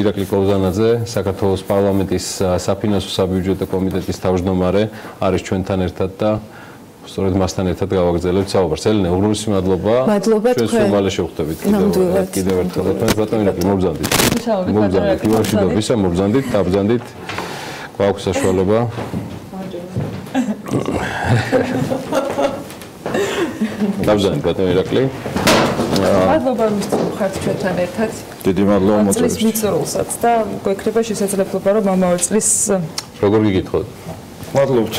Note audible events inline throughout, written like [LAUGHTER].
ირაკლი კოვზანაძე, საქართველოს პარლამენტის საფინანსო საბიუჯეტო კომიტეტის თავმჯდომარე არის ჩვენთან ერთად და სწორედ მასთან ერთად გავაგზავნებთ საუბარს. ელენე, უგრუნესი მადლობა. მადლობა თქვენ. ჩვენ სულ შევხვდებით კიდევ კიდევ ერთხელ და თქვენ ბატონო ირაკლი მობრძანდით. მობრძანდით, იმაშიდობისა მობრძანდით, დაბრძანდით. გვაქვს საშუალება. [LAUGHS] დაბრძანდით ბატონო ირაკლი. მადლობა მისცემ ხართ ჩვენთან ერთად. დიდი მადლობა მოწესრიგეთ. წლის მიწურულსაც და გვექნება შესაძლებლობა რომ ამავე წლის როგორ გიგითხოთ? მადლობთ.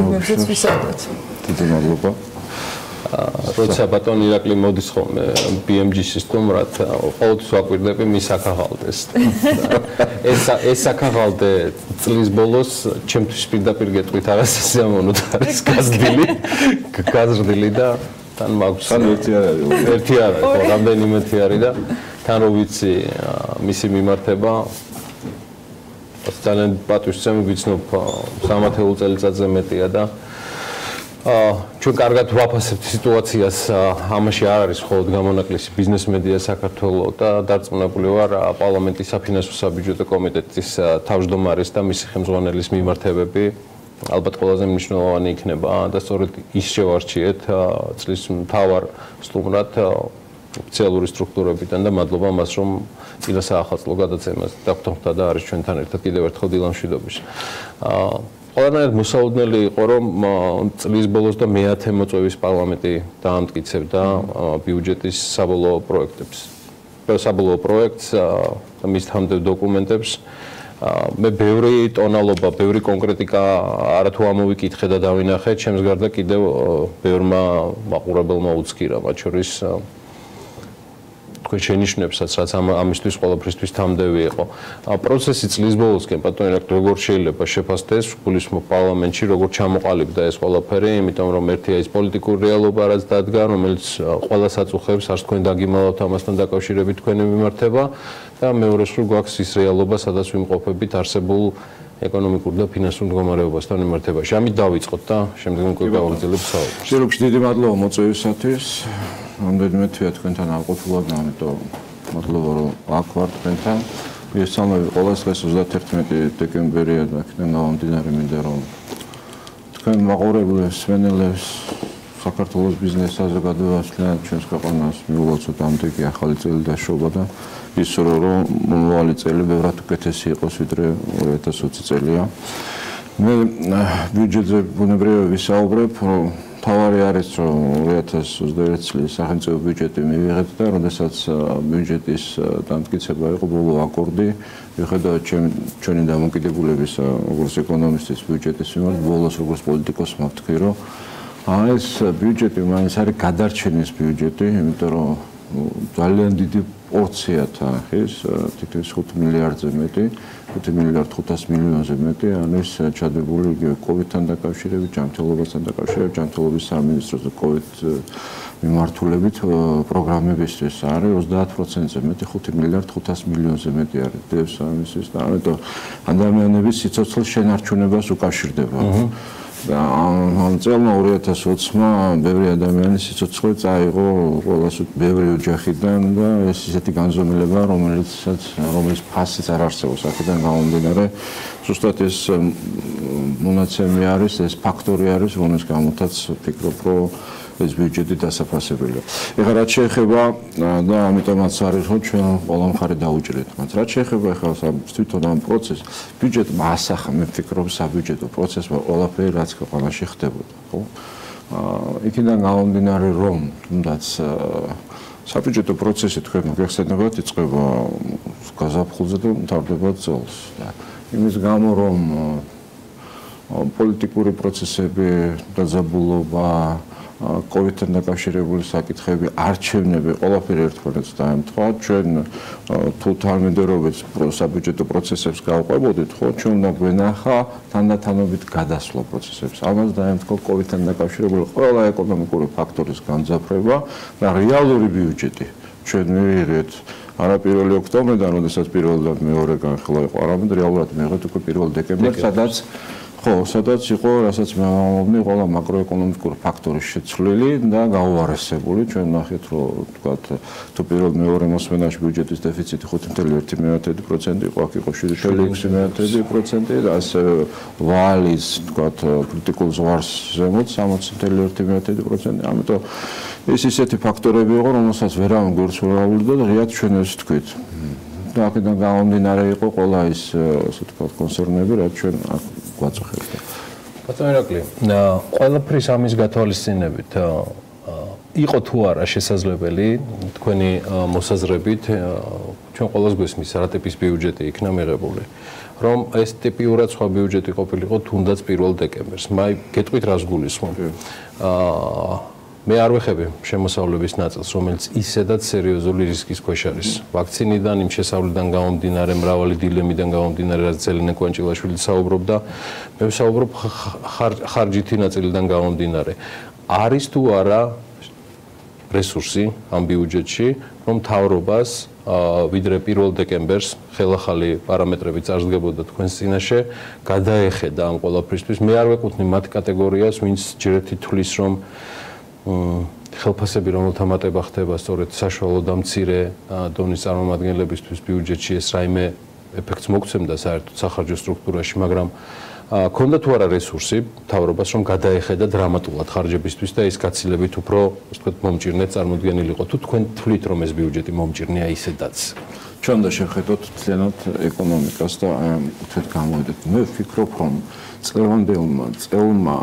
იმებს ვისაუბროთ. დიდი მადლობა. როცა ბატონი ირაკლი მოდის ხოლმე BMG-ში სტუმრად, ყოველთვის ვაკვირდები მის აქაღალდეს. ეს ეს აქაღალდე წლის ბოლოს ჩემთვის პირდაპირ გეტყვით არასასიამოვნო არის გაზრდილი, გაზრდილი და თან მაქვს თან ერთი არ არის ერთი არ არის ხო რამდენიმეთი არის და თან რო ვიცი მისი მიმართება ძალიან პატვისცემი ვიცნობ სამათეულ წელიწადზე მეტია და აა ჩვენ კარგად ვაფასებთ სიტუაციას ამაში არ არის მხოლოდ გამონაკლისი ბიზნეს მედია საქართველოს და დარწმუნებული ვარ პარლამენტის საფინანსო საბიუჯეტო კომიტეტის თავმჯდომარის და მისი ხელმძღვანელის მიმართებები ალბათ ყველაზე მნიშვნელოვანი იქნება და სწორედ ის შევარჩიეთ წლის მთავარ სტუმრად ოფიციალური სტრუქტურებიდან და მადლობა მას რომ წინა საახალწლო გადაცემას დაგთხოვდა და არის ჩვენთან ერთად კიდევ ერთხელ დილამშვიდობის. აა ყველანაირად მოსაუდნელი იყო რომ წლის ბოლოს და მე-10 მოწვევის პარლამენტი დაამტკიცებდა ბიუჯეტის საბოლოო პროექტებს. საბოლოო პროექტს და მის თანამდებობ დოკუმენტებს მე ბევრი ტონალობა, ბევრი კონკრეტიკა არათუ ამოვიკითხე და დავინახე, ჩემს გარდა კიდევ ბევრმა მაყურებელმა უცქირა, მათ შორის თქვენ შენიშნებსაც რაც ამ ამისთვის ყოველფრისთვის თამდევი იყო. პროცესი წლის ბოლოსკენ პატონი როგორ შეიძლება შეფასდეს გულისმო პარლამენტში როგორ ჩამოყალიბდა ეს ყველაფერი, იმიტომ რომ ერთია ის პოლიტიკური რეალობა რაც დადგა, რომელიც ყველას აწუხებს, არც თქვენ დაგიმალავთ ამასთან დაკავშირებით თქვენი მიმართება და მეორე სულ გვაქვს ის რეალობა, სადაც ვიმყოფებით არსებულ ეკონომიკურ და ფინანსურ მდგომარეობასთან მიმართებაში. ამით დავიწყოთ და შემდეგ უკვე გავაგრძელებ საუბარს. შეროქს დიდი მადლობა მოწვევისათვის. რამდენიმე თვეა თქვენთან აღყოფილად, ამიტომ მადლობა რომ აქ ვარ თქვენთან. მისამები ყოველს დღეს 31 დეკემბერია და აქედან გამომდინარე მინდა რომ თქვენ მაყურებლებს, სვენელებს საქართველოს ბიზნეს საზოგადოებასთან ჩვენს ქვეყანას მიულოცოთ ამდენი ახალი წელი და შობა და ის რომ მომავალი წელი ბევრად უკეთესი იყოს ვიდრე 2020 წელია. მე ბიუჯეტზე ბუნებრივია ვისაუბრებ, რომ თავარი არის რომ 2021 წლის სახელმწიფო ბიუჯეტი მივიღეთ და როდესაც ბიუჯეტის დამტკიცება იყო ბოლო აკორდი, მიხედავთ ჩვენი დამოკიდებულების როგორც ეკონომისტის ბიუჯეტის მიმართ, ბოლოს როგორც პოლიტიკოსმა ვთქვი, რომ ეს ბიუჯეტი მაინც არის გადარჩენის ბიუჯეტი, იმიტომ რომ ძალიან დიდი პორცია თანხის, თითქმის 5 მილიარდზე მეტი, 5 მილიარდ 500 მილიონზე მეტი, ანუ ეს ჩადებული იგივე COVID-თან დაკავშირებით, ჯანმრთელობასთან დაკავშირებით, ჯანმრთელობის სამინისტროს და COVID მიმართულებით პროგრამებისთვის არის 30%-ზე მეტი, 5 მილიარდ 500 მილიონზე მეტი არის დევს სამინისტრის და ამიტომ ადამიანების სიცოცხლის შენარჩუნებას უკავშირდება. აჰა ამ წელმა 2020-მა ბევრი ადამიანის სიცოცხლე წაიღო ყოველას ბევრი ოჯახიდან და ეს ისეთი განზომილება რომელიცაც რომელიც ფასიც არ არსებობს აქედან გამომდინარე ზუსტად ეს მონაცემი არის ეს ფაქტორი არის რომელს გამოთაც ფიქრობ რომ ეს ბიუჯეტი დასაფასებელია. ეხლა რაც შეეხება და ამიტომაც არის რომ ჩვენ ყველა მხარე დაუჭირეთ, მაგრამ რაც შეეხება ეხლა თვითონ ამ პროცესს, ბიუჯეტმა ასახა, მე ვფიქრობ, საბიუჯეტო პროცესმა ყველაფერი რაც ქვეყანაში ხდებოდა, ხო? აა იქიდან გამომდინარე რომ თუნდაც საბიუჯეტო პროცესი თქვენ მოგეხსენებათ, იწყება გაზაფხულზე და მთავრდება წელს. იმის გამო რომ პოლიტიკური პროცესები დაძაბულობა კოვიდთან დაკავშირებული საკითხები, არჩევნები, ყველაფერი ერთმანეთს დაემთხვა. ჩვენ თუ თანმიმდევრობით საბიუჯეტო პროცესებს გავყვებოდით, ხო, ჩვენ უნდა გვენახა თანდათანობით გადასვლა პროცესებს. ამას დაემთხვა კოვიდთან დაკავშირებული ყველა ეკონომიკური ფაქტორის განძაფრება და რეალური ბიუჯეტი. ჩვენ მივიღეთ არა 1 ოქტომბრიდან, როდესაც პირველად მეორე განხილვა იყო, არამედ რეალურად მივიღეთ უკვე 1 დეკემბერს, სადაც ხო, სადაც იყო, რასაც მე ვამბობდი, ყველა მაკროეკონომიკური ფაქტორის შეცვლილი და გაუარესებული. ჩვენ ნახეთ, რომ თქვა თუ პირველ მეორე მოსმენაში ბიუჯეტის დეფიციტი 5.1%-ი იყო, აქ იყო 7.6%-ი და ასე ვალის, თქვა კრიტიკულ ზღვარს ზემოთ 60.1%-ი. ამიტომ ეს ისეთი ფაქტორები იყო, რომელსაც ვერავინ გურცულავდა და ღიად ჩვენ ეს თქვით. და აქედან გამომდინარე იყო ყველა ის ასე თქვა კონსერნები, რაც ჩვენ გვაწუხებდა. ბატონო ირაკლი, ყველაფრის ამის გათვალისწინებით იყო თუ არა შესაძლებელი თქვენი მოსაზრებით ჩვენ ყოველს გვესმის რა ტიპის ბიუჯეტი იქნა მიღებული რომ ეს ტიპიურად სხვა ბიუჯეტი ყოფილიყო თუნდაც 1 დეკემბერს. მაი გეტყვით რას გულისხმობ. აა მე არ ვეხები შემოსავლების ნაწილს, რომელიც ისედაც სერიოზული რისკის ქვეშ არის. ვაქცინიდან, იმ შესავლიდან გამომდინარე, მრავალი დილემიდან გამომდინარე, რაც ზელენე კვანჭილაშვილი საუბრობდა, მე ვსაუბრობ ხარჯითი ნაწილიდან გამომდინარე. არის თუ არა რესურსი ამ ბიუჯეტში, რომ თავრობას ვიდრე 1 დეკემბერს ხელახალი პარამეტრები წარსდგებოდა თქვენს წინაშე, გადაეხედა ამ ყველაფრისთვის. მე არ ვეკუთვნი მათ კატეგორიას, ვინც ჯერეთი თulis რომ ხელფასები რომელთა მატება ხდება სწორედ საშუალო და მცირე დონის წარმომადგენლებისთვის ბიუჯეტში ეს რაიმე ეფექტს მოგცემდა საერთოდ სახარჯო სტრუქტურაში, მაგრამ ქონდა თუ არა რესურსი თავრობას რომ გადაეხედა დრამატულად ხარჯებისთვის და ეს გაცილებით უფრო, ასე ვთქვათ, მომჭირნე წარმოდგენილიყო. თუ თქვენ თვლით რომ ეს ბიუჯეტი მომჭირნეა ისედაც ჩვენ და შეხედოთ ძალიანად ეკონომიკას და თქვენ გამოვიდეთ. მე ვფიქრობ რომ წლევანდელმა წელმა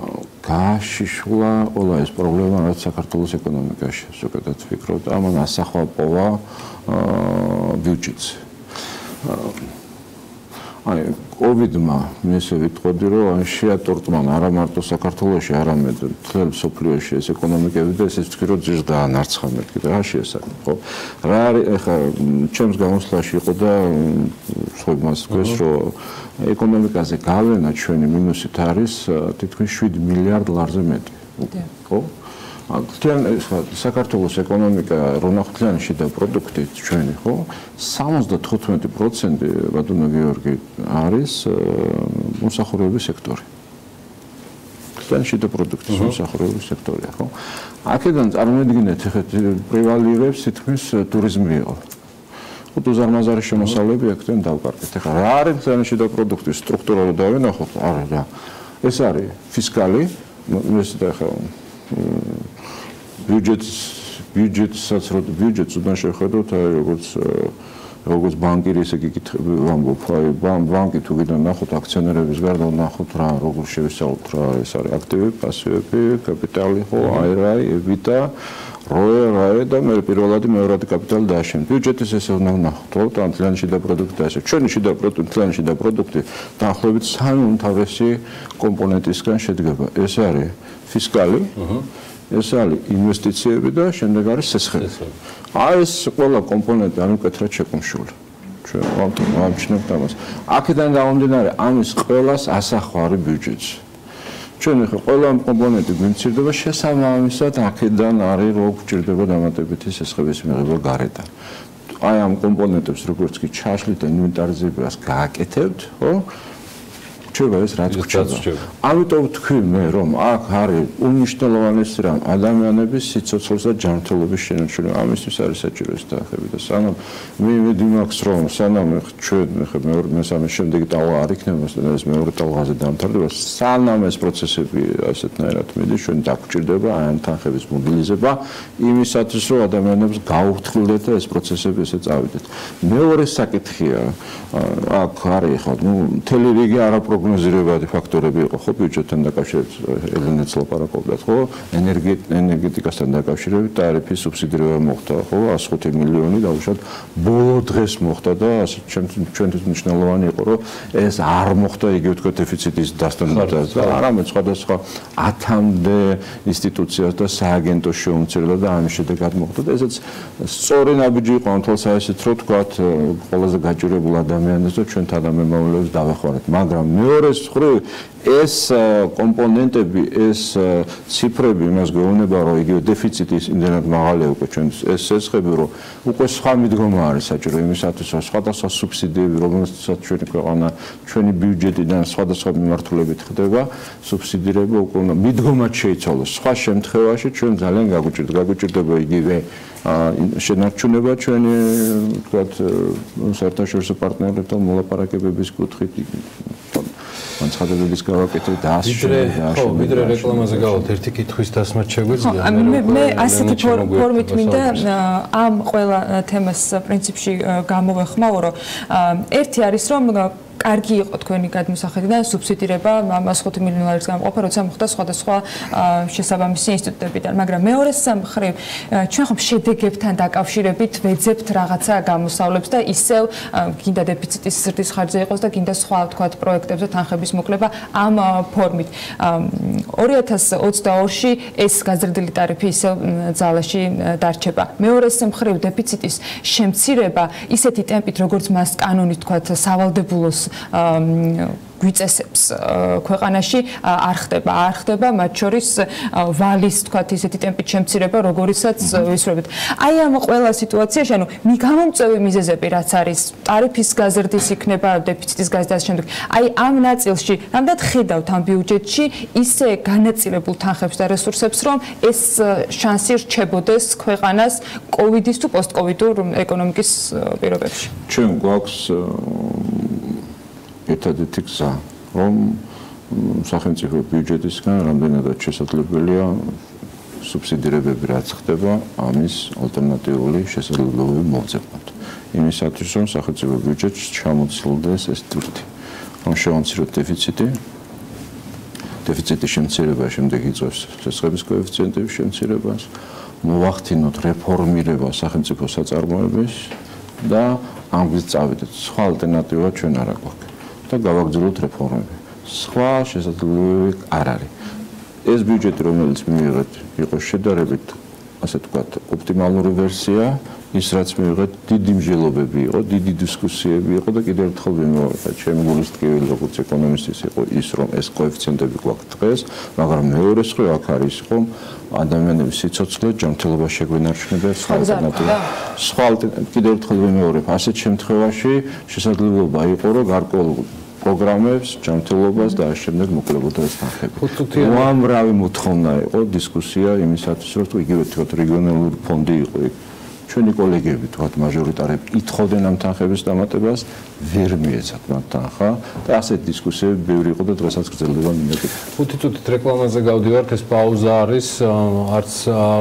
გაშიშლა ყველა ეს პრობლემა რაც საქართველოს ეკონომიკაში ზოგადად ვფიქრობ ამან ასახვა პოვა ბიუჯეტს აი კოვიდმა მე ესე ვიტყოდი რომ ან შეატორტმან არა მარტო საქართველოში არამედ მთელ სოფლიოში ეს ეკონომიკები და ესე ვთქვი რომ ძირს დაანარცხა მეთქი და რა შეესაბამება ხო? რა არის ეხა ჩემს გამოსვლაში იყო და სხვა მას გვეს რომ ეკონომიკაზე გავლენა ჩვენი მინუსით არის თითქმის 7 მილიარდ ლარზე მეტი ხო თქვენ საქართველოს ეკონომიკა რონახთლიანი შიდა პროდუქტი ჩვენი ხო? 75% ბატონო გიორგი არის მოსახურების სექტორი. თქვენ შიდა პროდუქტის მოსახურების სექტორია ხო? აქედან წარმოიდგინეთ ხეთ პრივალირებს თითქმის ტურიზმი იყო. უტუზარმაზარი შემოსავლები აქედან დავკარგეთ. ახლა რა არის თქვენ შიდა პროდუქტის სტრუქტურა დავინახოთ? არა რა. ეს არის ფისკალი ეს და ხო ბიუჯეტს ბიუჯეტსაც რო ბიუჯეტს უნდა შეხედოთ აი როგორც როგორც ბანკირი ესე გიკითხები ვამბობ აი ბანკი თუ გინდა ნახოთ აქციონერების გარდა ნახოთ რა როგორ შევისწავლოთ რა ეს არის აქტივები პასივები კაპიტალი ხო აი რა ევიტა როე რაე და მე პირველადი მეორადი კაპიტალი დააშენ. ბიუჯეტის ესე უნდა ნახოთ ხო თან თლიანი შიდა პროდუქტი და ესე ჩვენი შიდა პროდუქტი თლიანი შიდა პროდუქტი დაახლოებით სამი უმთავრესი კომპონენტისგან შედგება. ეს არის ფისკალი აჰა ეს არის ინვესტიციები და შემდეგ არის სესხები. აი ეს ყველა კომპონენტი არ უკეთრად შეკუმშული. ჩვენ ვამჩნევთ ამას. აქედან გამომდინარე, ამის ყველას ასახვარი ბიუჯეტი. ჩვენ ახლა ყველა კომპონენტი გვიმცირდება შესაბამისად აქედან არის რო გვჭირდება დამატებითი სესხების მიღება გარედან. აი ამ კომპონენტებს როგორც კი ჩაშლით და ინვენტარიზებას გააკეთებთ, ხო? რჩება ეს რაც რჩება. ამიტომ თქვი მე რომ აქ არის უნიშნელოვანესი რამ ადამიანების სიცოცხლის და ჯანმრთელობის შენარჩუნება. ამისთვის არის საჭირო ეს დაახები და სანამ მე იმედი მაქვს რომ სანამ ჩვენ ხე მეორე მესამე შემდეგი ტალღა არ იქნება ეს მეორე ტალღაზე დამთავრდება, სანამ ეს პროცესები ასეთნაირად მიდის, ჩვენ დაგვჭირდება აი ამ თანხების მობილიზება იმისათვის რომ ადამიანებს გაუხთხილდეთ და ეს პროცესები ესე წავიდეთ. მეორე საკითხია აქ არის ხო ნუ მთელი რიგი არაპროგნოზირებული პროგნოზირებადი ფაქტორები იყო ხო ბიუჯეტთან დაკავშირებით ელენეც ლაპარაკობდა ხო? ენერგეტიკასთან დაკავშირებით ტარიფის სუბსიდირება მოხდა ხო? 105 მილიონი დაუშვათ. ბოლო დღეს მოხდა და ჩვენთვის მნიშვნელოვანი იყო რომ ეს არ მოხდა იგივე თქო დეფიციტის დასტანდა და არამედ სხვადასხვა 10-მდე ინსტიტუციას და სააგენტო შეუმცირდა და ამის შედეგად მოხდა და ესეც სწორი ნაბიჯი იყო ამ თვალსაზრისით რომ თქვა ყველაზე გაჭირებულ ადამიანებს და ჩვენ თანამემამულეებს დავეხმაროთ მაგრამ მე მეორეს მხრივ ეს კომპონენტები, ეს ციფრები იმას გვეუბნება, რომ იგივე დეფიციტის იმდენად მაღალია უკვე ჩვენ ეს ეცხები, რომ უკვე სხვა მიდგომა არის საჭირო იმისათვის, რომ სხვადასხვა სუბსიდიები, რომელსაც ჩვენი ქვეყანა ჩვენი ბიუჯეტიდან სხვადასხვა მიმართულებით ხდება, სუბსიდირება უკვე მიდგომაც შეიცვალოს. სხვა შემთხვევაში ჩვენ ძალიან გაგვიჭირდა, გაგვიჭირდება იგივე შენარჩუნება ჩვენი თქვათ საერთაშორისო პარტნიორებთან მოლაპარაკებების კუთხით განცხადებების გავაკეთე და ასვიდრე ხო ვიდრე რეკლამაზე გავალთ ერთი კითხვის დასმაც შეგვიძლია მე მე ასეთი ფორმით მინდა ამ ყველა თემას პრინციპში გამოვეხმაო რომ ერთი არის რომ კარგი იყო თქვენი გადმოსახედიდან სუბსიდირება მას 5 მილიონი ლარის გამოყოფა, როცა მოხდა სხვადასხვა შესაბამისი ინსტიტუტებიდან, მაგრამ მეორე სამხრივ ჩვენ ხომ შედეგებთან დაკავშირებით ვეძებთ რაღაცა გამოსავლებს და ისევ გინდა დეფიციტის ზრდის ხარჯზე იყოს და გინდა სხვა თქვათ პროექტებზე თანხების მოკლება ამ ფორმით. 2022-ში ეს გაზრდილი ტარიფი ისევ ძალაში დარჩება. მეორე სამხრივ დეფიციტის შემცირება ისეთი ტემპით, როგორც მას კანონი თქვათ სავალდებულოს გვიწესებს ქვეყანაში არ ხდება, არ ხდება, მათ შორის ვალის თქვათ ისეთი ტემპით შემცირება, როგორიცაც ვისურვებთ. აი ამ ყველა სიტუაციაში, ანუ მიგამომწევი მიზეზები რაც არის, ტარიფის გაზრდის იქნება, დეფიციტის გაზრდას შემდეგ. აი ამ ნაწილში, რამდენად ხედავთ ამ ბიუჯეტში ისე განაწილებულ თანხებს და რესურსებს, რომ ეს შანსი რჩებოდეს ქვეყანას კოვიდის თუ პოსტკოვიდურ ეკონომიკის პირობებში. ჩვენ გვაქვს ერთადერთი გზა, რომ სახელმწიფო ბიუჯეტისგან რამდენადაც შესაძლებელია სუბსიდირებები რაც ხდება, ამის ალტერნატიული შესაძლებლობები მოძებნოთ. იმისათვის, რომ სახელმწიფო ბიუჯეტში ჩამოცილდეს ეს თვითი. რომ შევამციროთ დეფიციტი, დეფიციტის შემცირება შემდეგ იწვევს ცესხების კოეფიციენტების შემცირებას, მოვახდინოთ რეფორმირება სახელმწიფო საწარმოების და ამის წავიდეთ. სხვა ალტერნატივა ჩვენ არ აქვს. და გავაგრძელოთ რეფორმები. სხვა შესაძლებლობები არ არის. ეს ბიუჯეტი, რომელიც მიიღეთ, იყო შედარებით, ასე ვთქვათ, ოპტიმალური ვერსია, ის რაც მიიღეთ, დიდი მსჯელობები იყო, დიდი დისკუსიები იყო და კიდევ ერთხელ ვიმეორებ, ჩემი გულის ტკივილი როგორც ეკონომისტის იყო ის, რომ ეს კოეფიციენტები გვაქვს დღეს, მაგრამ მეორე სხვა აქ არის, რომ ადამიანების სიცოცხლე ჯანმრთელობა შეგვენარჩუნება სხვა ალტერნატივა. სხვა კიდევ ერთხელ ვიმეორებ, ასეთ შემთხვევაში შესაძლებლობა იყო, რომ გარკვეულ პროგრამებს, ჯანმრთელობას და ამ შემდეგ მოკლებოდა ეს თანხები. უამრავი მოთხოვნა იყო დისკუსია იმისათვის, რომ იგივე თქო რეგიონალური ფონდი იყო იქ ჩვენი კოლეგები თქვათ მაჟორიტარები ითხოვდნენ ამ თანხების დამატებას ვერ მიეცათ მათ თანხა და ასეთ დისკუსიები ბევრი იყო და დღესაც გრძელდება მინდა ხუთი წუთით რეკლამაზე გავდივართ ეს პაუზა არის არც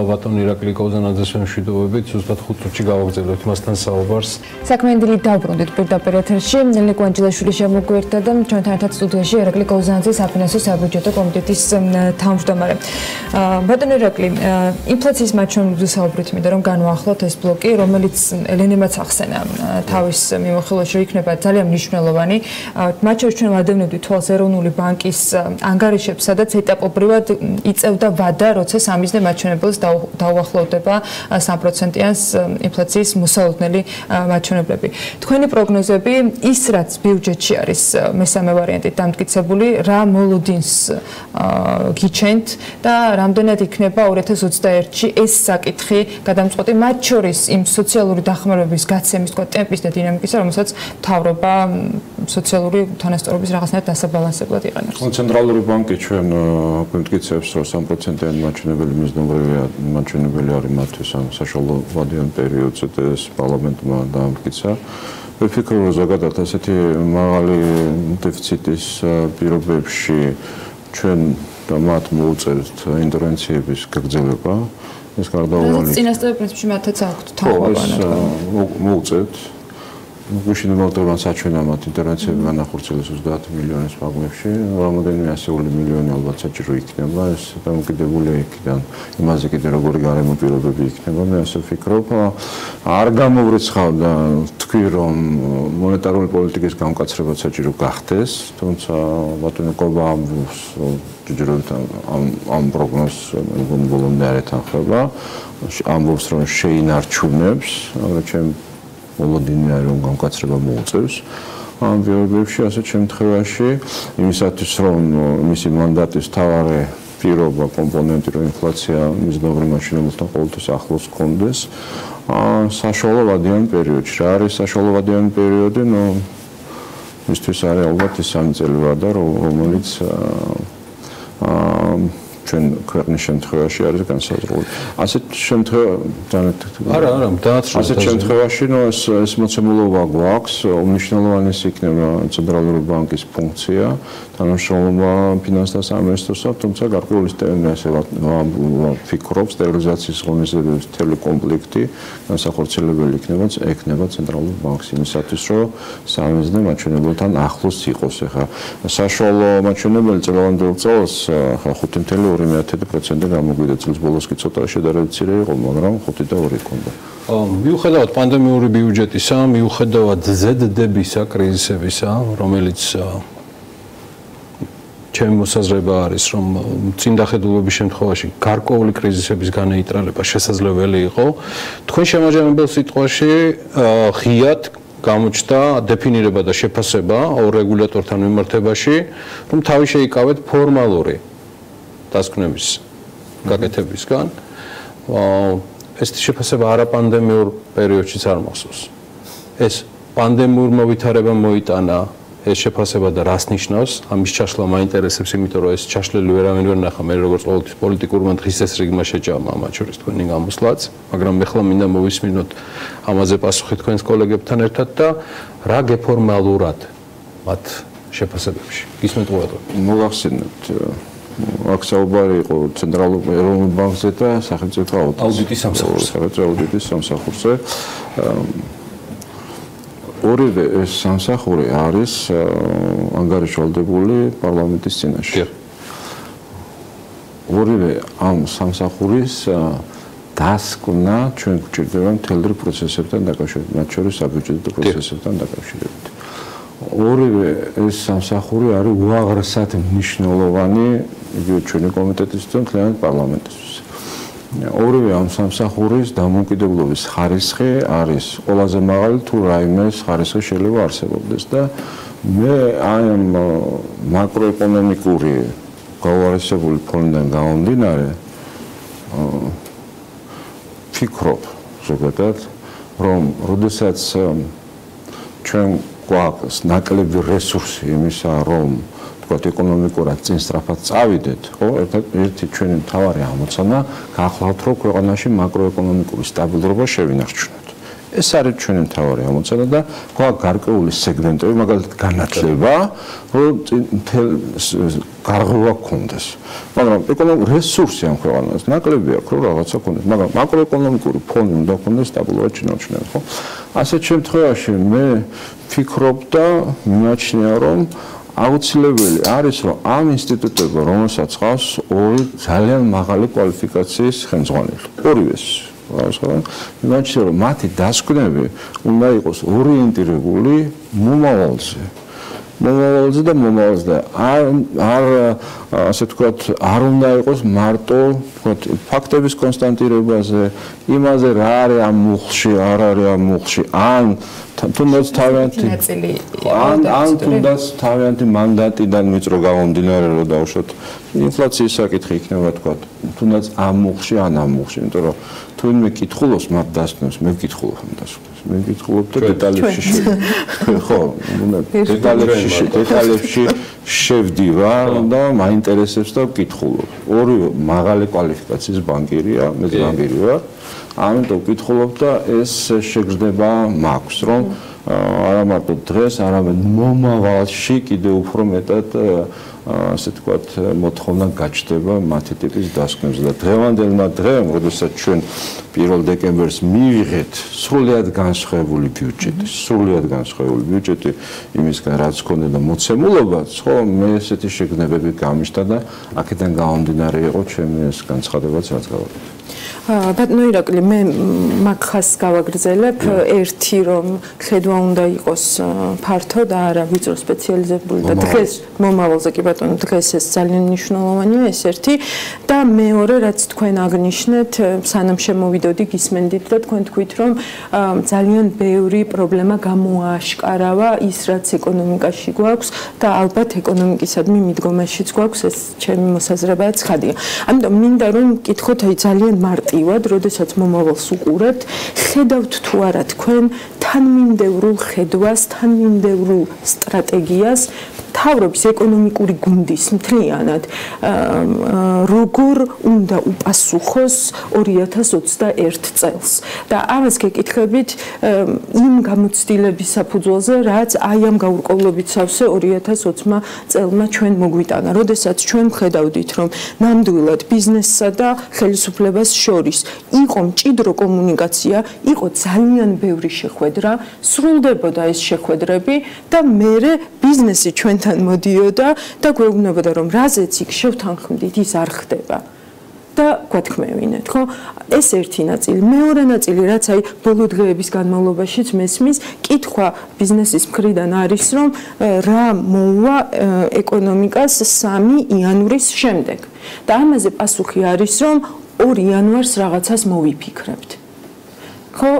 ბატონ ირაკლი კოზანაძეს მშვიდობებით ზუსტად ხუთ წუთში გავაგრძელებთ მასთან საუბარს. საქმენდილი დაუბრუნდით პირდაპირ ეთერში ნელი კვანჯილაშვილი შემოგვერთა და ჩვენთან ერთად სტუდიაში ირაკლი კოზანაძის საფინანსო საბიუჯეტო კომიტეტის თავმჯდომარე. ბატონ ირაკლი ინფლაციის მაჩვენებლზე საუბრით მინდა რომ განვაახლოთ ეს ბლოკი, რომელიც ელენემაც ახსენა თავის მიმოხილვაში, იქნება ძალიან მნიშვნელოვანი. მათ შორის ჩვენ ვადევნებთ თვალს ეროვნული ბანკის ანგარიშებს, სადაც ეტაპობრივად იწევდა ვადა, როცა სამიზნე მაჩვენებელს დაუახლოვდება 3%-იანს ინფლაციის მოსალოდნელი მაჩვენებლები. თქვენი პროგნოზები ის რაც ბიუჯეტში არის მესამე ვარიანტით დამტკიცებული, რა მოლოდინს გიჩენთ და რამდენად იქნება 2021-ში ეს საკითხი გადამწყვეტი მათ შორის იმ სოციალური დახმარების გაცემის თქვა ტემპის და დინამიკის რომელსაც თავრობა სოციალური თანასწორობის რაღაცნაირად დასაბალანსებლად იყენებს. ცენტრალური ბანკი ჩვენ გვიმტკიცებს რომ 3%-იანი მაჩვენებელი მიზნობრია მაჩვენებელი არის მათთვის ამ საშუალო ვადიან პერიოდზე და ეს პარლამენტმა დაამტკიცა. მე ვფიქრობ რომ ზოგადად ასეთი მაღალი დეფიციტის პირობებში ჩვენ და მათ მოუწევთ ინტერვენციების გაგრძელება ეს გარდაუვალი. წინასწარ პრინციპში მათაც აქვთ თავობა. მოუწევთ. გუშინ მომწევან საჩვენა მათ ინტერნეტები განახორციელეს 30 მილიონის მაგნებში, რამოდენიმე ასეული მილიონი ალბათ საჭირო იქნება, ეს დამოკიდებულია იქიდან. იმაზე კიდე როგორი გარემო პირობები იქნება, მე ასე ვფიქრობ. არ გამოვრიცხავ და თქვი რომ მონეტარული პოლიტიკის გამკაცრება საჭირო გახდეს, თუმცა ბატონო კობა ამბობს ჯერჯერობით ამ ამ პროგნოზს ბოლომდე არ ეთანხმება. ამბობს რომ შეინარჩუნებს, მაგრამ ჩემ მოლოდინია რომ გამკაცრება მოუწევს. ამ ვიურბებში ასეთ შემთხვევაში იმისათვის რომ მისი მანდატის თავარი პირობა კომპონენტი რომ ინფლაცია მიზნობრივ მაშინებელთან ყოველთვის ახლოს კონდეს აა საშუალო ვადიან პერიოდში რა არის საშუალო ვადიან პერიოდი ნუ მისთვის არის ალბათ ის სამი წელი ვადა რომელიც აა ჩვენ ქვეყნის შემთხვევაში არის განსაზღვრული. ასეთ შემთხვევა არა, არა, დააცრა. ასეთ შემთხვევაში, ნუ ეს ეს მოცემულობა გვაქვს, უმნიშვნელოვანეს იქნება ცენტრალური ბანკის ფუნქცია, თანამშრომლობა ფინანსთა სამინისტროსთან, თუმცა გარკვეულის ესე ფიქრობს სტერილიზაციის ღონისძიების მთელი კომპლექტი განსახორციელებელი იქნება, ექნება ცენტრალურ ბანკს იმისათვის, რომ სამიზნე მაჩვენებელთან ახლოს იყოს. ეხლა საშუალო მაჩვენებელი წლამდელ წელს 5.5 2.11% გამოგვიდა წლის ბოლოს კი ცოტა შედარებით ცირე იყო, მაგრამ 5 და 2 ჰქონდა. მიუხედავად პანდემიური ბიუჯეტისა, მიუხედავად ზედდებისა, კრიზისებისა, რომელიც ჩემი მოსაზრება არის, რომ წინდახედულობის შემთხვევაში გარკვეული კრიზისების განეიტრალება შესაძლებელი იყო. თქვენ შემაჯამებელ სიტყვაში ღიად გამოჩნდა დეფინირება და შეფასება ორ რეგულატორთან მიმართებაში, რომ თავი შეიკავეთ ფორმალური დასკვნების გაკეთებისგან. ეს შეფასება არაპანდემიურ პერიოდშიც არ მოხსოვს. ეს პანდემიურმა ვითარებამ მოიტანა ეს შეფასება და რას ნიშნავს? ამის ჩაშლა მაინტერესებს, იმიტომ რომ ეს ჩაშლილი ვერავინ ვერ ნახა, მე როგორც ყოველთვის პოლიტიკურმა დღის ეს რიგმა შეჭამა მათ შორის თქვენი გამოსვლაც, მაგრამ მე ხლა მინდა მოვისმინოთ ამაზე პასუხი თქვენს კოლეგებთან ერთად და რა გეფორმალურად მათ შეფასებებში. გისმენთ ყოველდღე. მოგახსენებთ აქ საუბარი იყო ცენტრალურ ეროვნულ ბანკზე და სახელმწიფო აუდიტის სამსახურზე. სახელმწიფო აუდიტის სამსახურზე. ორივე ეს სამსახური არის ანგარიშვალდებული პარლამენტის წინაშე. ორივე ამ სამსახურის დასკვნა ჩვენ გვჭირდება მთელ პროცესებთან დაკავშირებით, მათ შორის საბიუჯეტო პროცესებთან დაკავშირებით. ორივე ეს სამსახური არის უაღრესად მნიშვნელოვანი იგივე ჩვენი კომიტეტისთვის და მთლიანად პარლამენტისთვის. ორივე ამ სამსახურის დამოუკიდებლობის ხარისხი არის ყველაზე მაღალი თუ რაიმე ხარისხი შეიძლება არსებობდეს და მე აი ამ მაკროეკონომიკური გავარესებული ფონიდან გამომდინარე ფიქრობ ზოგადად რომ როდესაც ჩვენ გვაქვს ნაკლები რესურსი იმისა, რომ თქვა ეკონომიკურად წინ სწრაფად წავიდეთ, ხო? ერთი ჩვენი მთავარი ამოცანა გახლავთ, რომ ქვეყანაში მაკროეკონომიკური სტაბილურობა შევინარჩუნოთ. ეს არის ჩვენი მთავარი ამოცანა და გვაქვს გარკვეული სეგმენტები, მაგალითად განათლება, რომ მთელ გარღვევა გქონდეს. მაგრამ ეკონომიკური რესურსი ამ ქვეყანას ნაკლები აქვს, რომ რაღაცა გქონდეს, მაგრამ მაკროეკონომიკური ფონი უნდა გქონდეს სტაბილურად ჩინოჩნენ, ხო? ასეთ შემთხვევაში მე ფიქრობ და მიაჩნია რომ აუცილებელი არის რომ ამ ინსტიტუტებმა რომელსაც ხავს ორი ძალიან მაღალი კვალიფიკაციის ხელმძღვანელი. ორივეს. ასე მიაჩნია რომ მათი დასკვნები უნდა იყოს ორიენტირებული მომავალზე მომავალზე და მომავალზე. არ არ ასე ვთქვათ არ უნდა იყოს მარტო ვთქვათ ფაქტების კონსტანტირებაზე იმაზე რა არის ამ მუხლში არ არის ამ მუხლში ან თუნდაც თავიანთი ან ან თუნდაც თავიანთი მანდატიდან მიწრო გამომდინარე რომ დავუშვათ ინფლაციის საკითხი იქნება თქვა თუნდაც ამ მუხში ან ამ მუხში იმიტომ რომ თუ ინმე კითხულობს მათ დასკვნებს მე ვკითხულობ ამ დასკვნებს მე ვკითხულობ და დეტალებში [LAUGHS] ხო უნდა დეტალებში დეტალებში შევდივარ და მაინტერესებს და ვკითხულობ. ორი მაღალი კვალიფიკაციის ბანკირია მე ბანკირი ვარ ამიტომ ვკითხულობ და ეს შეგრძნება მაქვს რომ არა მარტო დღეს არამედ მომავალში კიდე უფრო მეტად ასე თქვათ მოთხოვნა გაჩნდება მათი ტიპის დასკვნებზე და დღევანდელმა დღემ, როდესაც ჩვენ 1 დეკემბერს მივიღეთ სრულიად განსხვავებული ბიუჯეტი, სრულიად განსხვავებული ბიუჯეტი იმისგან რაც ქონდა და მოცემულობაც, ხო, მე ესეთი შეგნებები გამიშთა და აქედან გამომდინარე იყო ჩემი ეს განცხადებაც რაც გავაკეთე. ბატონო ირაკლი მე მაგ ხას გავაგრძელებ ერთი რომ ხედვა უნდა იყოს ფართო და არა ვიწრო სპეციალიზებული და დღეს მომავალზე კი ბატონო დღეს ეს ძალიან მნიშვნელოვანია ეს ერთი. და მეორე რაც თქვენ აღნიშნეთ სანამ შემოვიდოდი გისმენდით და თქვენ თქვით რომ ძალიან ბევრი პრობლემა გამოაშკარავა ის რაც ეკონომიკაში გვაქვს და ალბათ ეკონომიკისადმი მიდგომაშიც გვაქვს ეს ჩემი მოსაზრებაა ცხადია ამიტომ მინდა რომ კითხოთ აი ძალიან მარტივად როდესაც მომავალს უყურებთ ხედავთ თუ არა თქვენ თანმიმდევრულ ხედვას თანმიმდევრულ სტრატეგიას თავრობის ეკონომიკური გუნდის მთლიანად როგორ უნდა უპასუხოს 2021 წელს და ამას გეკითხებით იმ გამოცდილების საფუძველზე რაც აი ამ გაურკვევლობით სავსე 2020 წელმა ჩვენ მოგვიტანა. როდესაც ჩვენ ხედავდით რომ ნამდვილად ბიზნესსა და ხელისუფლებას შორის იყო მჭიდრო კომუნიკაცია, იყო ძალიან ბევრი შეხვედრა, სრულდებოდა ეს შეხვედრები და მე ბიზნესი ჩვენ ჩვენთან მოდიოდა და გვეუბნებოდა რომ რაზეც იქ შევთანხმდით ის არ ხდება. და გვათქმევინეთ ხო? ეს ერთი ნაწილი. მეორე ნაწილი რაც აი ბოლო დღეების განმავლობაშიც მესმის კითხვა ბიზნესის მხრიდან არის რომ რა მოუვა ეკონომიკას 3 იანვრის შემდეგ. და ამაზე პასუხი არის რომ 2 იანვარს რაღაცას მოვიფიქრებთ. ხო?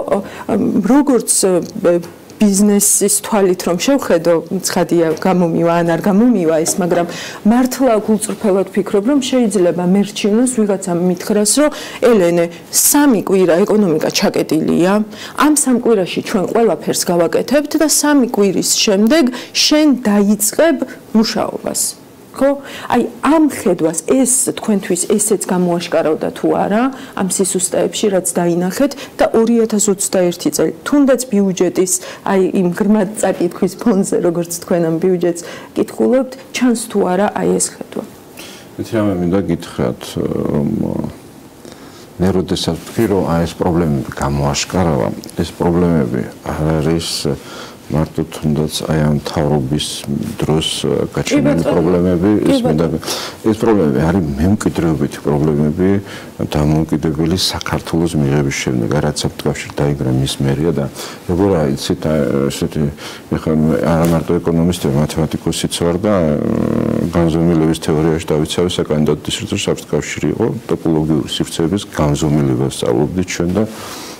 როგორც ბიზნესის თვალით რომ შევხედო, ცხადია, გამომივა ან არ გამომივა ეს, მაგრამ მართლა გულწრფელად ვფიქრობ, რომ შეიძლება მერჩინოს ვიღაცა მითხრას, რომ ელენე, სამი კვირა ეკონომიკა ჩაკეტილია. ამ სამ კვირაში ჩვენ ყველაფერს გავაკეთებთ და სამი კვირის შემდეგ შენ დაიწყებ მუშაობას. ხო? აი ამ ხედვას ეს თქვენთვის ესეც გამოაშკარავდა თუ არა ამ სისუსტეებში რაც დაინახეთ და 2021 წელი თუნდაც ბიუჯეტის აი იმ გრმად წაკითხვის ფონზე როგორც თქვენ ამ ბიუჯეტს კითხულობთ ჩანს თუ არა აი ეს ხედვა ეს რამე მინდა გითხრათ რომ მე როდესაც ვთქვი რომ აი ეს პრობლემები გამოაშკარავა ეს პრობლემები არ არის მარტო თუნდაც აი ამ თავრობის დროს გაჩენილი პრობლემები ის მინდა ეს პრობლემები არის მემკვიდრეობითი პრობლემები დამოუკიდებელი საქართველოს მიღების შემდეგ რაც საფრთხეში დაიგრა მის მერია და როგორ აიცით ესეთი ეხლა არა მარტო ეკონომისტი მათემატიკოსიც ვარ და განზომილების თეორიაში დავიცავე საკანდიდატო დისერტაციის საფრთხეში იყო ტოპოლოგიური სივრცეების განზომილებას სწავლობდით ჩვენ და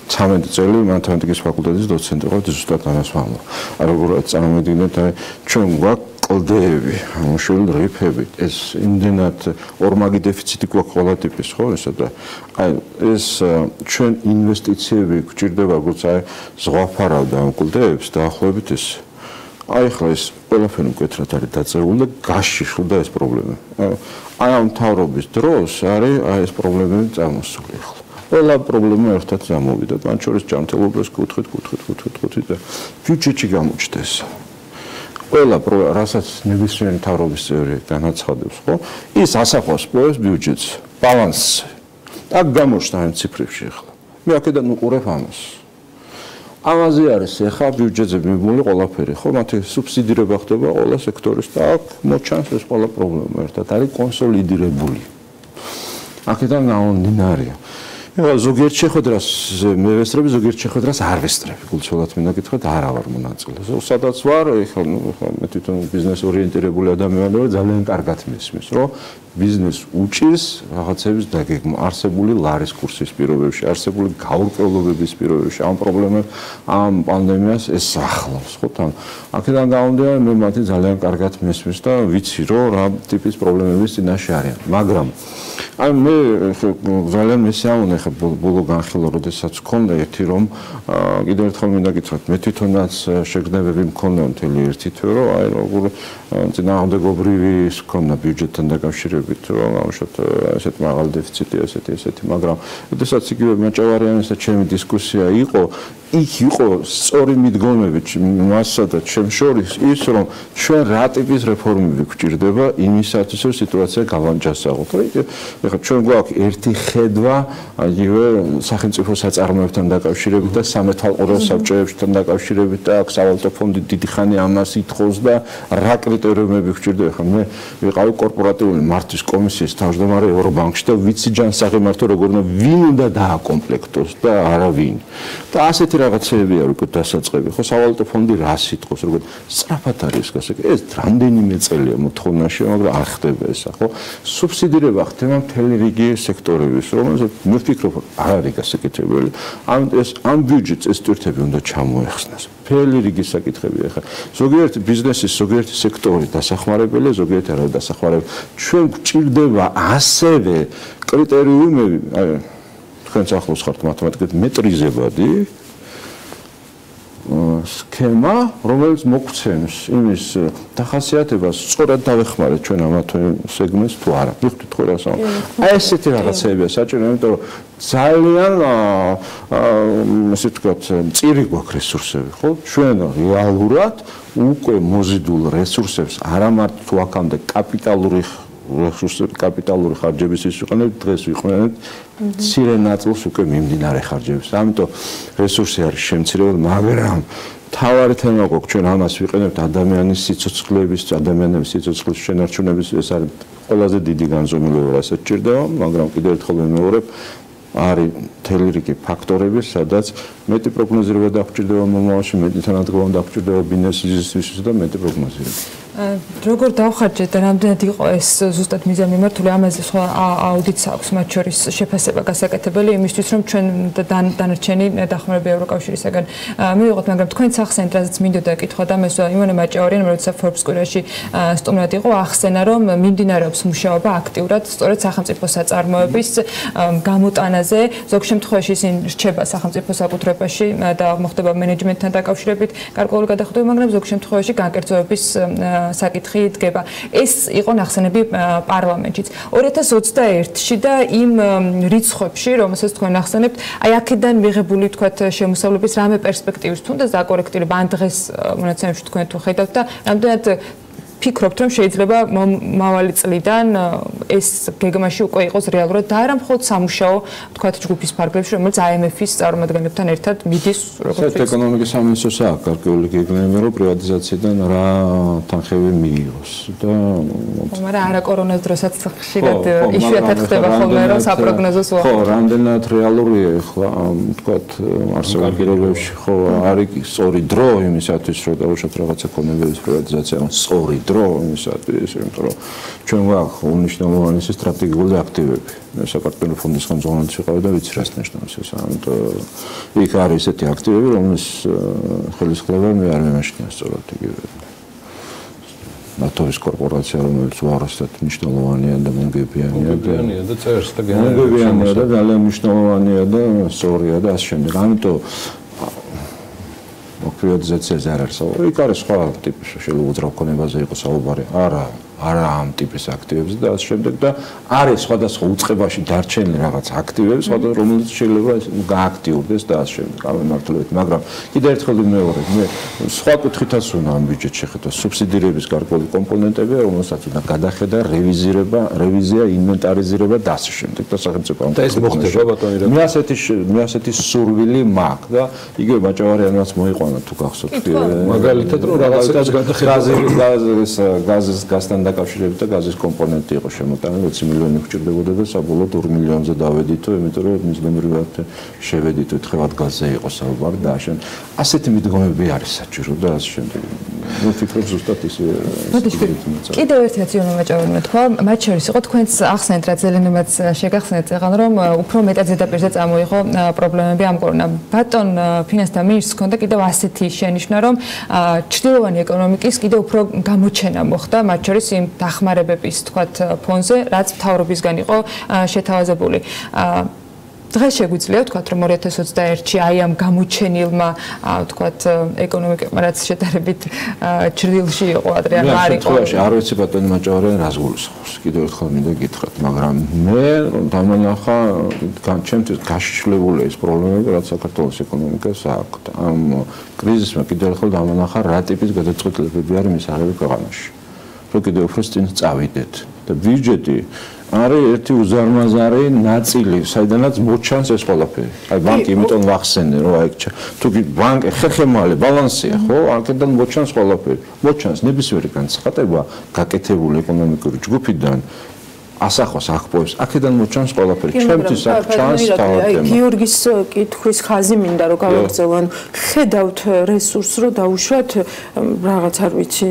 13 წელი მათემატიკის ფაკულტეტის დოცენტი ვარ ზუსტად ამას ვამბობ. აი როგორ წარმოვიდგინეთ ჩვენ გვაქვს კლდეები, ამშველი რიფები, ეს იმდენად ორმაგი დეფიციტი გვაქვს ყველა ტიპის, ხო, ესა და აი ეს ჩვენ ინვესტიციები გვჭირდება როგორც აი ზღვაფარავდა ამ კლდეებს დაახლოებით ეს აი ხლა ეს ყველაფერი მკვეთრად არის დაწეული და გაშიშლდა ეს პრობლემა. აი ამ თავრობის დროს არის აი ეს პრობლემები წარმოსული ხლა. ყველა პრობლემა ერთად გამოვიდა. მან შორის ჯანმრთელობას კუთხით, კუთხით, კუთხით, კუთხით და ბიუჯეტი გამოჩნდეს. ყველა რასაც ნებისმიერი თავრობის წევრი განაცხადებს, ხო? ის ასახავს პროექტს ბიუჯეტს, ბალანსს. აქ გამოჩნდა ამ ციფრებში ახლა. მე აქედან უყურებ ამას. ამაზე არის ახლა ბიუჯეტზე მიმული ყველაფერი, ხო? მათი სუბსიდირება ხდება ყველა სექტორის და აქ მოჩანს ეს ყველა პრობლემა ერთად არის კონსოლიდირებული. აქედან აუნდინარია. ზოგიერთ შეხვედრას მე ვესწრები ზოგიერთ შეხვედრას არ ვესწრები. გულწრფელად მინდა გითხრათ არა ვარ მონაწილე. სადაც ვარ ეხლა მე თვითონ ბიზნეს ორიენტირებული ადამიანი ვარ ძალიან კარგად მისმის რომ ბიზნეს უჭირს რაღაცების დაგეგმა. არსებული ლარის კურსის პირობებში არსებული გაურკვევლობების პირობებში ამ პრობლემებს ამ პანდემიას ეს ახლავს ხო თან. აქედან გამომდინარე მე მათი ძალიან კარგად მისმის და ვიცი რომ რა ტიპის პრობლემების წინაშე არიან. მაგრამ აი მე ძალიან მესიამოვნე ხა ბოლო განხილვა როდესაც მქონდა ერთი რომ კიდევ ერთხელ მინდა გითხრათ მე თვითონაც შეგრძნებები მქონდა მთელი ერთი თვე რომ აი როგორ წინააღმდეგობრივი მქონდა ბიუჯეტთან დაკავშირებით რომ ამაშოთ ესეთ მაღალ დეფიციტი ესეთი ესეთი მაგრამ როდესაც იგივე მაჭავარიანის და ჩემი დისკუსია იყო იქ იყო სწორი მიდგომები მასსა და ჩემ შორის ის რომ ჩვენ რა ტიპის რეფორმები გვჭირდება იმისათვის რომ სიტუაცია გავანჯასაღოთ. ეხლა ჩვენ გვაქვს ერთი ხედვა აიგივე სახელმწიფო საწარმოებთან დაკავშირებით და სამეთვალყურო საბჭოებთან დაკავშირებით და აქ სავალუტო ფონდი დიდი ხანი ამას ითხოვს და რა კრიტერიუმები გვჭირდება. ეხლა მე ვიყავი კორპორატიული მართვის კომისიის თავმჯდომარე ევრობანკში და ვიცი ჯანსაღი მართო როგორ უნდა ვინ უნდა დააკომპლექტოს და არა ვინ. და ასეთი ესეთი რაღაცეები არ უკვე დასაწყები. ხო სავალუტო ფონდი რა სიტყვის როგორ სწრაფად არის გასაგები ეს რამდენიმე წელია მოთხოვნაში მაგრამ არ ხდება ესა ხო? სუბსიდირება ხდება მთელი რიგი სექტორების რომელსაც მე ვფიქრობ არ არის გასაკეთებელი. ამ ეს ამ ბიუჯეტს ეს ტვირთები უნდა ჩამოეხსნას. მთელი რიგი საკითხები ახლა. ზოგიერთი ბიზნესის ზოგიერთი სექტორი დასახმარებელი ზოგიერთი არა დასახმარებელი ჩვენ გვჭირდება ასევე კრიტერიუმები თქვენც ახლოს ხართ მათემატიკით მეტრიზებადი სქემა, რომელიც მოგცემს იმის დახასიათებას, სწორად დავეხმარეთ ჩვენ ამათ სეგმენტს თუ არა. მიხდით ხო რასა? აი ესეთი რაღაცებია საჭირო, იმიტომ რომ ძალიან ასე ვთქვათ, წირი გვაქვს რესურსები, ხო? ჩვენ რეალურად უკვე მოზიდულ რესურსებს არა მარტო თუ აქამდე კაპიტალური რესურსები, კაპიტალური ხარჯების ის ვიყენებთ, დღეს ვიყენებთ ცირე ნაწილს უკვე მიმდინარე ხარჯებს. ამიტომ რესურსი არის შემცირებული, მაგრამ თავარი თემა გვაქვს ჩვენ ამას ვიყენებთ ადამიანის სიცოცხლეების, ადამიანების სიცოცხლის შენარჩუნების ეს არის ყველაზე დიდი განზომილება, რასაც ჭირდება, მაგრამ კიდევ ერთხელ ვიმეორებ, არის მთელი რიგი ფაქტორები, სადაც მეტი პროგნოზირება დაგვჭირდება მომავალში, მეტი თანადგომა დაგვჭირდება ბიზნესისთვის და მეტი პროგნოზირება. როგორ დავხარჯეთ და რამდენად იყო ეს ზუსტად მიზანი მიმართული? ამაზე სხვა აუდიტს აქვს მათ შორის შეფასება გასაკეთებელი იმისთვის რომ ჩვენ დანარჩენი დახმარება ევროკავშირისაგან. მივიღოთ მაგრამ თქვენ სახსენთ რაზეც მინდოდა კითხვა და მე ივანე მაჭავარიანი როცა Forbes კვირაში სტუმრად იყო ახსენა რომ მიმდინარეობს მუშაობა აქტიურად სწორედ სახელმწიფო საწარმოების გამოტანაზე. ზოგ შემთხვევაში ისინი რჩება სახელმწიფო საკუთრებაში და მოხდება მენეჯმენტთან დაკავშირებით გარკვეული გადახვევა მაგრამ ზოგ შემთხვევაში განკერძოების საკითხი დგება. ეს იყო ნახსენები პარლამენტშიც. 2021-ში და იმ რიცხვებში, რომელსაც თქვენ ნახსენებთ, აი აქედან მიღებული თქვათ შემოსავლების რამე პერსპექტივის თუნდაც დაკორექტირება ან დღეს მონაცემებში თქვენ თუ ხედავთ და რამდენად ფიქრობთ რომ შეიძლება მავალი წლიდან ეს გეგმაში უკვე იყოს რეალურად და არა მხოლოდ სამუშაო თქვათ ჯგუფის ფარგლებში რომელიც IMF-ის წარმომადგენლებთან ერთად მიდის როგორც ეს ეკონომიკის სამინისტროს აქვს გარკვეული გეგმები რომ პრივატიზაციიდან რა თანხები მიიღოს. და მაგრამ არა კორონას დროსაც ხშირად იშვიათად ხდება ხოლმე რომ საპროგნოზოს ხო რამდენად რეალურია ახლა თქვათ არსებულ პირობებში ხო არის სწორი დრო იმისათვის რომ დაუშვათ რაღაცა კონებების პრივატიზაცია სწორი დრო იმისათვის, იმიტომ რომ ჩვენ გვაქვს უნიშნელოვანი სტრატეგიული აქტივები. საქართველოს ფონდის ხელმძღვანელი შეყავდა და ვიცი რას ნიშნავს ეს. ამიტომ იქ არის ესეთი აქტივები, რომლის ხელისხლება მე არ მიმაშნია სწორად იგივე. ნატოის კორპორაცია რომელიც უარესად მნიშვნელოვანია და მონგებიანია და და წერს და მონგებიანია და ძალიან მნიშვნელოვანია და სწორია და ასე შემდეგ. ამიტომ პრივატიზაციაზე არ არსებობს. იქ არის სხვა ტიპის შეიძლება უძრავ ქონებაზე იყოს საუბარი. არა, არა ამ ტიპის აქტივებზე და ასე შემდეგ და არის სხვადასხვა უწყებაში დარჩენილი რაღაც აქტივები, სხვადასხვა რომელიც შეიძლება გააქტიურდეს და ასე შემდეგ. გამემართლებით, მაგრამ კიდევ ერთხელ ვიმეორებ, მე სხვა კუთხითაც უნდა ამ ბიუჯეტში შეხედო სუბსიდირების გარკვეული კომპონენტები, რომელსაც უნდა გადახედა, რევიზირება, რევიზია, ინვენტარიზირება და ასე შემდეგ და სახელმწიფო ამ და ეს მოხდება ბატონი რა. მე ასეთი მე ასეთი სურვილი მაქვს და იგივე ბაჭავარიანაც მოიყვანა თუ გახსოვთ. მაგალითად რომ რაღაცას გადახედა გაზის გაზის გასთან დაკავშირებით და გაზის კომპონენტი იყო შემოტანილი 20 მილიონი გჭირდებოდა და საბოლოოდ 2 მილიონზე დავედითო, იმიტომ რომ მიზნებრივად შევედითო, თხევად გაზზე იყო საუბარი და აშენ ასეთი მიდგომები არის საჭირო და ასე შემდეგ. ნუ ფიქრობ ზუსტად ისე კიდევ ერთი აციონ მოაჭარბე მე თქვა, მათ შორის იყო თქვენს ახსენეთ რა ზელენებაც შეგახსენეთ ეხლა რომ უფრო მეტად ზედაპირზე წამოიღო პრობლემები ამ კორონა. ბატონ ფინანსთა მინისტრს ქონდა კიდევ ასეთი შენიშვნა რომ ჩრდილოვანი ეკონომიკის კიდევ უფრო გამოჩენა მოხდა მათ შორის იმ დახმარებების თქვათ ფონზე, რაც მთავრობისგან იყო შეთავაზებული. დღეს შეგვიძლია ვთქვათ რომ 2021-ში აი ამ გამოჩენილმა ვთქვათ ეკონომიკამ რაც შედარებით ჭრილში იყო ადრე არ არ იყო. მე არ ვიცი ბატონი მაჭავარიან რას გულისხმობს. კიდევ ერთხელ მინდა გითხრათ, მაგრამ მე დამანახა ჩემთვის გაშიშვლებული ეს პრობლემები რაც საქართველოს ეკონომიკას აქვს. ამ კრიზისმა კიდევ ერთხელ დამანახა რა ტიპის გადაწყვეტილებები არის მისაღები ქვეყანაში. რომ კიდევ უფრო წინ წავიდეთ და ბიუჯეტი არის ერთი უზარმაზარი ნაწილი, საიდანაც მოჩანს ეს ყველაფერი. აი ბანკი იმიტომ ვახსენე, რომ აი თუ კი ბანკი ხეხემალე ბალანსია, ხო? აქედან მოჩანს ყველაფერი. მოჩანს ნებისმიერი განცხადება გაკეთებული ეკონომიკური ჯგუფიდან ასახოს აქ პოებს აქედან მოჩანს ყველაფერი. ჩემთვის აქ ჩანს თავად გიორგის კითხვის ხაზი მინდა რომ გავაგრძელო. ანუ ხედავთ რესურს რომ დაუშვათ რაღაც არ ვიცი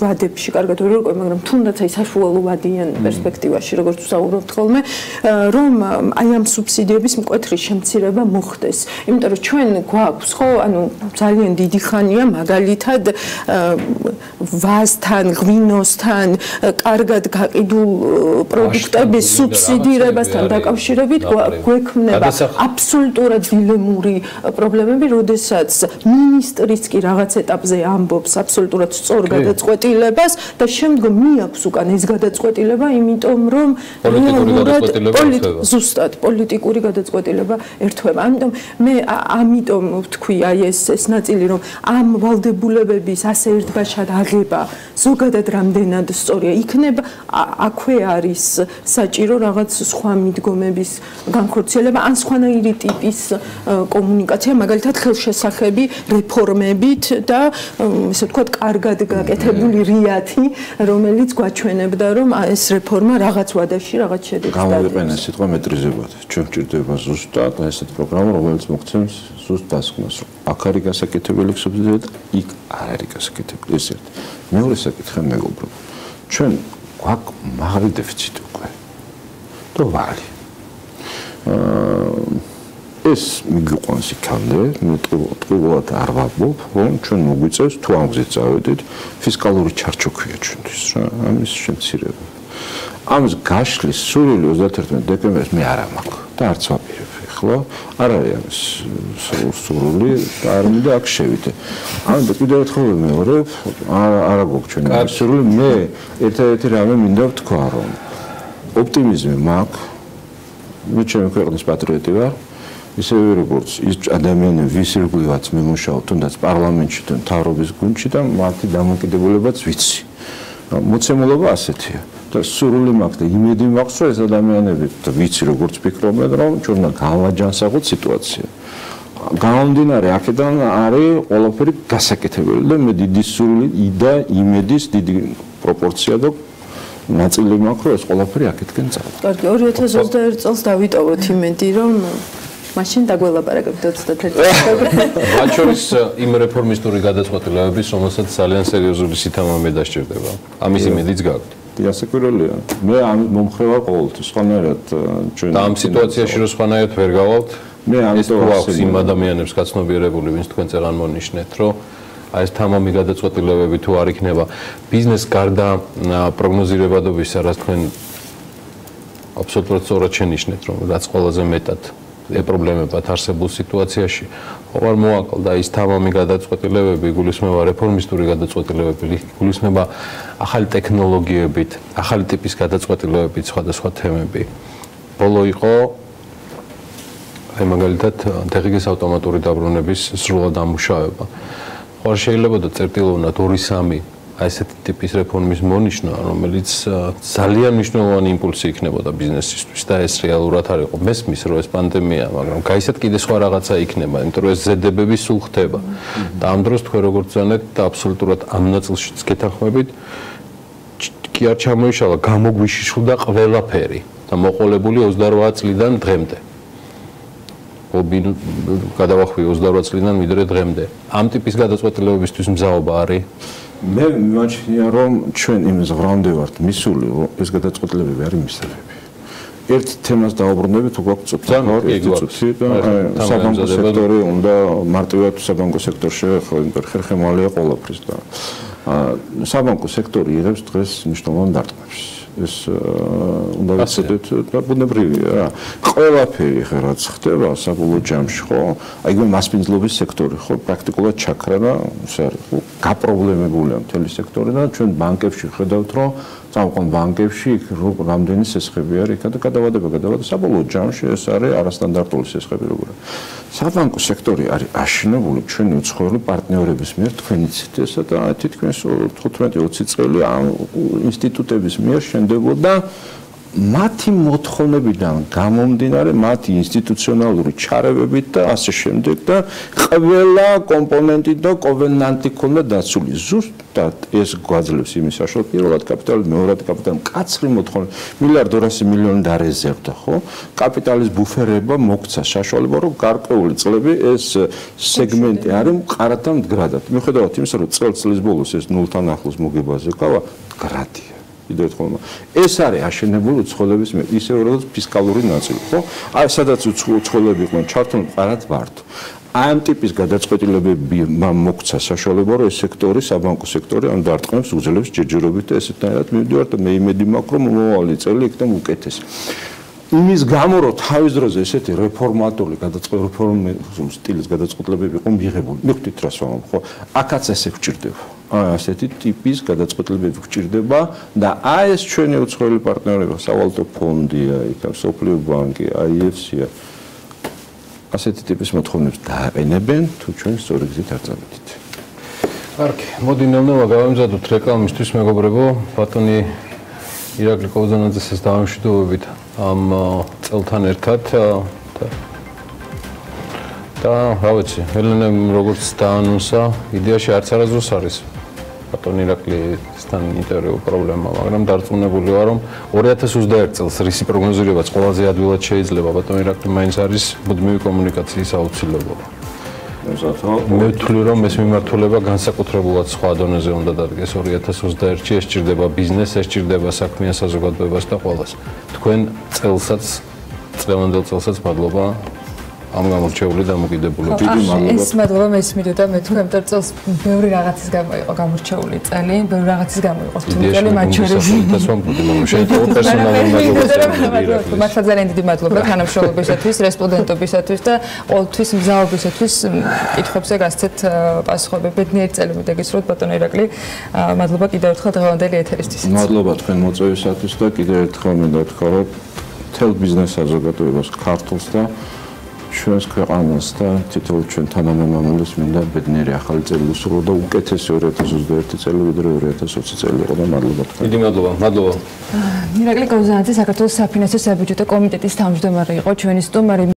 ვადებში კარგად ვერ ვიყო მაგრამ თუნდაც აი საშუალო ვადიან პერსპექტივაში როგორც ვსაუბრობთ ხოლმე რომ აი ამ სუბსიდიების მკვეთრი შემცირება მოხდეს. იმიტომ რომ ჩვენ გვაქვს ხო? ანუ ძალიან დიდი ხანია მაგალითად ვაზთან ღვინოსთან კარგად გაყიდულ პროდუქტების სუბსიდირებასთან დაკავშირებით გვექმნება აბსოლუტურად დილემური პრობლემები, როდესაც მინისტრიც კი რაღაც ეტაპზე ამბობს აბსოლუტურად სწორ გადაწყვეტილებას და შემდგომ მიაქვს უკან ეს გადაწყვეტილება, იმიტომ რომ ზუსტად პოლიტიკური გადაწყვეტილება ერთვება. ამიტომ მე ამიტომ ვთქვი აი ეს ეს ნაწილი რომ ამ ვალდებულებების ასე ერთბაშად აღება ზოგადად რამდენად სწორია? იქნება აქვე არის საჭირო რაღაც სხვა მიდგომების განხორციელება ან სხვანაირი ტიპის კომუნიკაცია მაგალითად ხელშესახები რეფორმებით და ესე ვთქვათ კარგად გაკეთებული რიათი რომელიც გვაჩვენებდა რომ ეს რეფორმა რაღაც ვადაში რაღაც შედეგს დადება გამოვიყენე სიტყვა მეტრიზებად. ჩვენ ჭირდება ზუსტად ესეთ პროგრამა რომელიც მოგცემს ზუსტ დასკვნას აქ არის გასაკეთებელი სუბსიდია და იქ არ არის გასაკეთებელი. ეს ერთი მეორე საკითხი მეგობრო ჩვენ გვაქვს მაღალი დეფიციტი უკვე და ვარი ეს მიგვიყვანს იქამდე ტყუილად არ ვაბობ რომ ჩვენ მოგვიწევს თუ ამ გზით წავედით ფისკალური ჩარჩოქვია ჩვენთვის რა ამის შემცირება. ამის გაშლის სრული 31 დეკემბერს მე არ მაქვს და არც ვაპირებ ხო არ არის სრული და არ მინდა აქ შევიდე. ანუ კიდევ ერთხელ მეორე არა გვაქვს ჩვენი სრული მე ერთ-ერთი რამე მინდა ვთქვა რომ ოპტიმიზმი მაქვს. მე ჩემი ქვეყნის პატრიოტი ვარ. ისევე როგორც ის ადამიანები ვის ირგვლივაც მე მუშაობ თუნდაც პარლამენტში და თავრობის გუნდში და მათი დამოკიდებულებაც ვიცი. მოცემულობა ასეთია და სრული მაქვს და იმედი მაქვს რომ ეს ადამიანები და ვიცი როგორც ფიქრობენ რომ ჩვენ გავაჯანსაღოთ სიტუაცია გამომდინარე აქედან არის ყველაფერი გასაკეთებელი და მე დიდი სრული და იმედის დიდი პროპორცია და ნაწილი მაქვს რომ ეს ყველაფერი აქეთკენ წავა. კარგი 2021 წელს დავიტოვოთ იმედი რომ მაშინ დაგველაპარაკებთ 21 წელს. ბაჩორის იმ რეფორმისტური გადაწყვეტილებების, რომელსაც ძალიან სერიოზული სითამამე დასჭირდება. ამის იმედიც გაქვთ. დიასეკვირელია. მე ამ მომხრევა ყოველთვის სხვანაირად ჩვენ და ამ სიტუაციაში რო სხვანაირად ვერ გავალთ, მე ამიტომ ვახსენ იმ ადამიანებს გაცნობიერებული, ვინც თქვენ წერან მონიშნეთ, რომ აი ეს თამამი გადაწყვეტილებები თუ არ იქნება ბიზნეს გარდა პროგნოზირებადობისა, რაც თქვენ აბსოლუტურად სწორად შენიშნეთ, რომ რაც ყველაზე მეტად ეპრობლემებად არსებულ სიტუაციაში ყოველ მოაკლდა ის თამამი გადაწყვეტილებები, გულისხმობა რეფორმისტური გადაწყვეტილებები, გულისხმობა ახალი ტექნოლოგიებით, ახალი ტიპის გადაწყვეტილებებით სხვადასხვა თემები. ბოლო იყო აი მაგალითად ტექნიკის ავტომატური დაბრუნების სრულად ამუშავება. ხო შეიძლება და წერტილოვნად 2-3 აი ესეთი ტიპის რეფორმის მონიშნა, რომელიც ძალიან მნიშვნელოვანი იმპულსი იქნებოდა ბიზნესისთვის და ეს რეალურად არ იყო. მესმის რომ ეს პანდემია, მაგრამ გაიცეთ კიდე სხვა რაღაცა იქნება, იმიტომ რომ ეს ზედებები სულ ხდება. და ამ დროს თქვენ როგორც ზანეთ და აბსოლუტურად ამ ნაწილშიც გეთანხმებით, კი არ ჩამოიშალა, გამოგვიშიშულა ყველაფერი და მოყოლებული 28 წლიდან დღემდე. ობინ გადავახვი 28 წლიდან მიდრე დღემდე. ამ ტიპის გადაწყვეტილებებისთვის მზაობა არის? მე მიმაჩნია რომ ჩვენ იმის ვრამდე ვართ მისული რომ ეს გადაწყვეტილებები არის მისაღები ერთ თემას დაუბრუნდებით უკვე წუთთან ერთი წუთი და საბანკო სექტორი უნდა მარტივად საბანკო სექტორში შევეხო იმიტომ ხერხემალია ყოველფრის და საბანკო სექტორი იღებს დღეს მნიშვნელოვან დარტყმებს ეს უნდა ვიცოდეთ და ბუნებრივია რა. ყველაფერი ხა რაც ხდება საბოლოო ჯამში ხო? აი მე მასპინძლობის სექტორი ხო პრაქტიკულად ჩაქრა და ეს არის ხო გაპრობლემებულია მთელი სექტორი და ჩვენ ბანკებში ხედავთ რომ წამყვან ბანკებში იქ რამდენი სესხები არის? და გადავადება გადავადა საბოლოო ჯამში ეს არის არასტანდარტული სესხები როგორ საბანკო სექტორი არის აშენებული ჩვენი უცხოელი პარტნიორების მიერ თქვენი ციტესა და თითქმის 15-20 წელი ამ ინსტიტუტების მიერ შენდებოდა მათი მოთხოვნებიდან გამომდინარე, მათი ინსტიტუციონალური ჩარევებით და ასე შემდეგ და ყველა კომპონენტი და კოვენანტი ქონდა დაცული. ზუსტად ეს გვაძლევს იმის საშუალებას, პირველად კაპიტალი, მეორად კაპიტალი, კაცრი მოთხოვნა, მილიარდ 200 მილიონი დარეზერვდა, ხო? კაპიტალის ბუფერება მოგცა საშუალება, რომ გარკვეული წლები ეს სეგმენტი არის მყარად და მდგრადად. მიუხედავად იმისა, რომ წელს ბოლოს ეს ნულთან ახლოს მოგებაზე გავა, გრადია. კიდევ ერთხელ ეს არის აშენებული უცხოელების მე ისე როგორც ფისკალური ნაწილი ხო? აი სადაც უცხოელები იყვნენ ჩართული ყარად ვართ. აი ამ ტიპის გადაწყვეტილებები მოგცა საშუალება რომ ეს სექტორი საბანკო სექტორი ან დარტყმებს უძლებს ჯერჯერობით და ესეთანაც მივიდივართ და მე იმედი მაქვს რომ მომავალი წელი იქნება უკეთესი იმის გამო რომ თავის დროზე ესეთი რეფორმატორული გადაწყვეტილების სტილის გადაწყვეტილებები იყო მიღებული. მიხვდით რა სვამობ ხო? აქაც ესე გვჭირდება აი ასეთი ტიპის გადაწყვეტილებები გვჭირდება და აი ეს ჩვენი უცხოელი პარტნიორები სავალუტო ფონდია, იქა სოფლიო ბანკი, IFC-ია. ასეთი ტიპის მოთხოვნებს დააყენებენ თუ ჩვენ სწორი გზით არ წავედით. კარგი, მოდი ნელ-ნელა გავამზადოთ რეკლამისთვის მეგობრებო, ბატონი ირაკლი კოზანაძეს დავამშვიდობებით ამ წელთან ერთად და რა ვიცი, ელენემ როგორც დაანონსა, იდეაში არც არაზოს არის. ბატონ ირაკლიისთან ინტერვიუ პრობლემა, მაგრამ დარწმუნებული ვარ, რომ 2021 წელს რისი პროგნოზირებაც ყველაზე ადვილად შეიძლება ბატონ ირაკლი მაინც არის მუდმივი კომუნიკაციის აუცილებლობა. მე ვთვლი რომ ეს მიმართულება განსაკუთრებულად სხვა დონეზე უნდა დადგეს 2021-ში ეს ჭირდება ბიზნესს, ეს ჭირდება საქმიან საზოგადოებას და ყველას. თქვენ წელსაც წლევანდელ წელსაც მადლობა ამ გამორჩეული დამოკიდებულება. დიდი მადლობა. ეს მადლობა მესმიდო და მე თქვენ და წელს ბევრი რაღაცის გამო იყო გამორჩეული წელი, ბევრი რაღაცის გამო იყო თუმცა მათ შორის შეიძლება [LAUGHS] პერსონალური მადლობა. მართლა ძალიან დიდი მადლობა [LAUGHS] თანამშრომლობისათვის, რესპონდენტობისათვის და ყოველთვის მზაობისათვის კითხვებზე გასცეთ პასუხები. ბედნიერი წელი მოგესწროთ ბატონ ირაკლი. მადლობა კიდევ ერთხელ დღევანდელი ეთერისთვის. მადლობა თქვენ მოწვევისათვის და კიდევ ერთხელ მინდა თქვა რომ თელ ბიზნეს საზოგადოებას ქართულს და ჩვენს ქვეყანას და თითოეულ ჩვენ თანამემამულეს მინდა ბედნიერი ახალი წელი უსრულო და უკეთესი 2021 წელი ვიდრე 2020 წელი იყო და მადლობა თქვენ. დიდი მადლობა, მადლობა. მირაკლი კოზანაძე საქართველოს საფინანსო საბიუჯეტო კომიტეტის თავმჯდომარე იყო ჩვენი სტუმარი